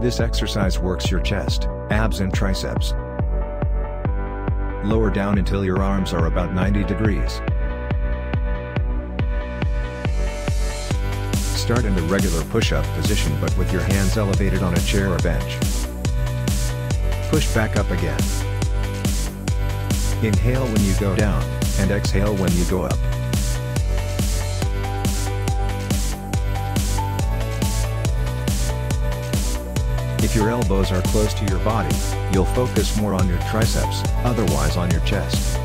This exercise works your chest, abs and triceps. Lower down until your arms are about 90 degrees. Start in the regular push-up position but with your hands elevated on a chair or bench. Push back up again. Inhale when you go down, and exhale when you go up. If your elbows are close to your body, you'll focus more on your triceps, otherwise on your chest.